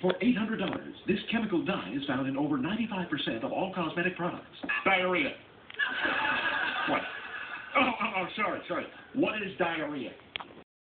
For $800, this chemical dye is found in over 95% of all cosmetic products. Diarrhea. What? Oh, oh, oh, sorry, sorry. What is diarrhea?